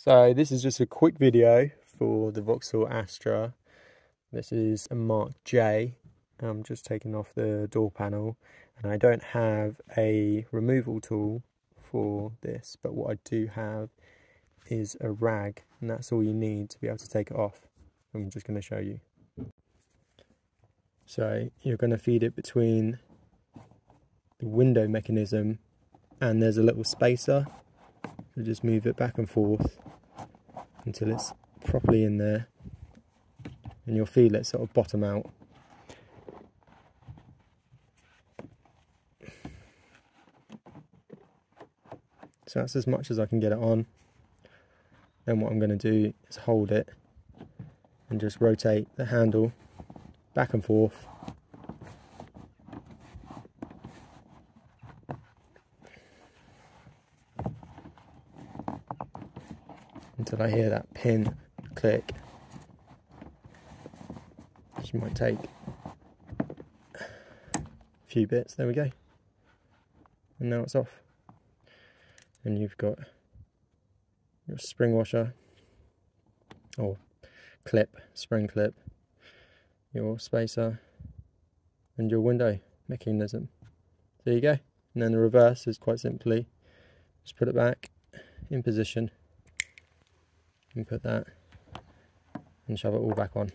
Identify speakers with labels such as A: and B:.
A: So this is just a quick video for the Vauxhall Astra. This is a Mark J. I'm just taking off the door panel and I don't have a removal tool for this but what I do have is a rag and that's all you need to be able to take it off. I'm just going to show you. So you're going to feed it between the window mechanism and there's a little spacer just move it back and forth until it's properly in there and you'll feel it sort of bottom out. So that's as much as I can get it on. Then what I'm going to do is hold it and just rotate the handle back and forth until I hear that pin click. Which might take a few bits. There we go. And now it's off. And you've got your spring washer or clip, spring clip, your spacer, and your window mechanism. There you go. And then the reverse is quite simply just put it back in position and put that and shove it all back on.